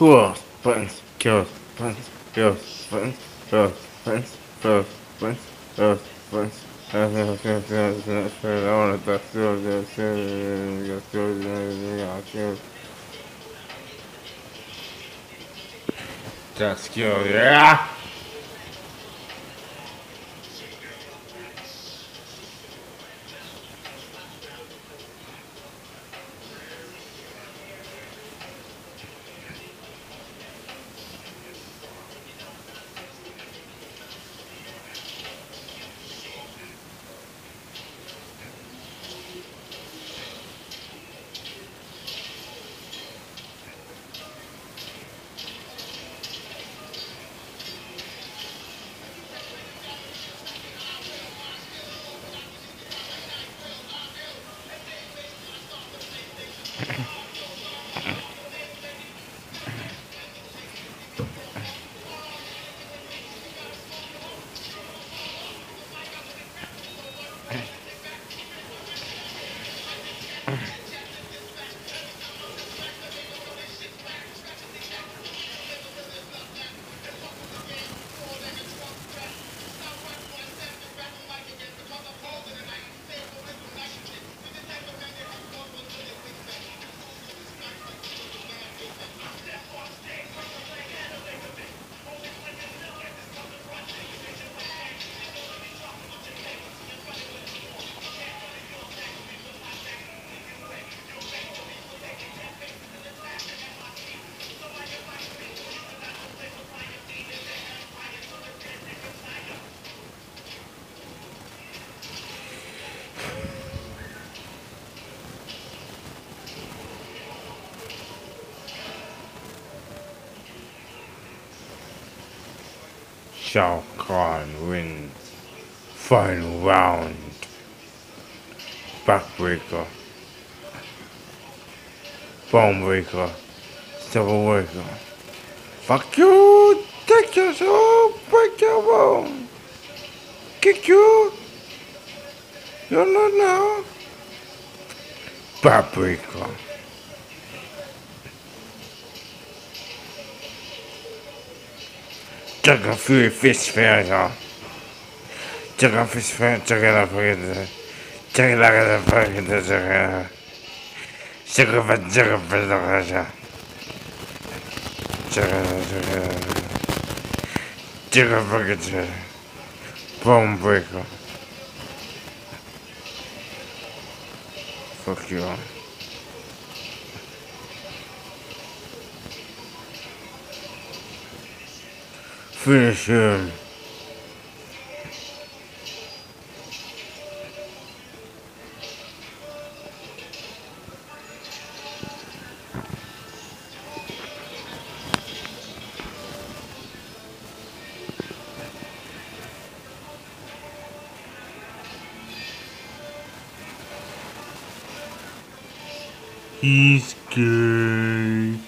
Cool. Buttons. Kills. Buttons. Kills. Buttons. Kills. Buttons. Kills. Buttons. Kills. Buttons. I want to That's kill, yeah! Mm-hmm. Shao Kahn wins. Final round. Backbreaker. Bonebreaker. Double breaker. Fuck you! Take your soul! Break your bone! Kick you! You're not now! Backbreaker. Tjaka ful fisk för idag. Tjaka fisk för tjaka la frida. Tjaka la la frida tjaka. Tjaka för tjaka för tjaka tjaka. Tjaka tjaka. Tjaka för tjaka. Bombriko. Fuck you. Finish him. He's gay.